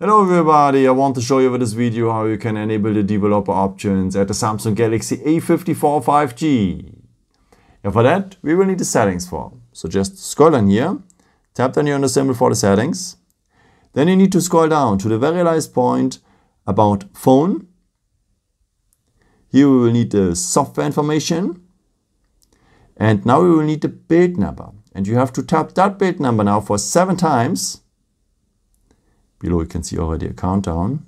Hello everybody, I want to show you with this video how you can enable the developer options at the Samsung Galaxy A54 5G. And for that, we will need the settings form. So just scroll down here, tap down here on the symbol for the settings. Then you need to scroll down to the very last point about phone. Here we will need the software information. And now we will need the build number. And you have to tap that build number now for seven times Below you can see already a countdown.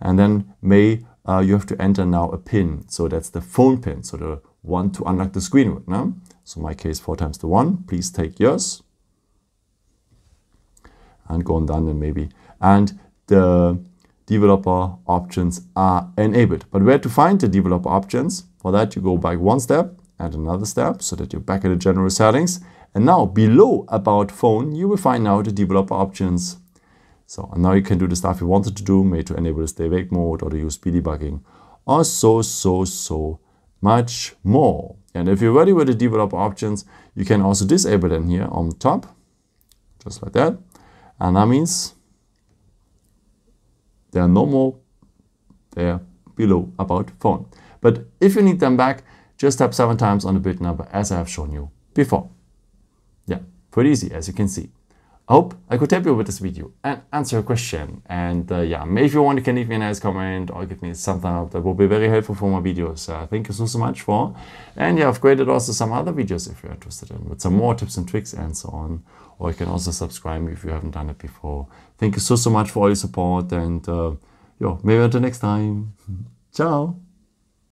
And then may uh, you have to enter now a pin. So that's the phone pin. So the one to unlock the screen with. No? So my case four times the one. Please take yours. And go on done then maybe. And the developer options are enabled. But where to find the developer options? For that you go back one step and another step so that you're back at the general settings. And now below about phone you will find now the developer options so and now you can do the stuff you wanted to do, maybe to enable the stay awake mode or the USB debugging, or so, so, so much more. And if you're ready with the developer options, you can also disable them here on top, just like that. And that means there are no more there below about phone. But if you need them back, just tap seven times on the build number as I have shown you before. Yeah, pretty easy as you can see. I hope I could help you with this video and answer your question. And uh, yeah, if you want, you can leave me a nice comment or give me some thumbs up. That will be very helpful for my videos. Uh, thank you so, so much for. And yeah, I've created also some other videos if you're interested in with some more tips and tricks and so on. Or you can also subscribe if you haven't done it before. Thank you so, so much for all your support. And uh, yo, maybe until next time. Ciao.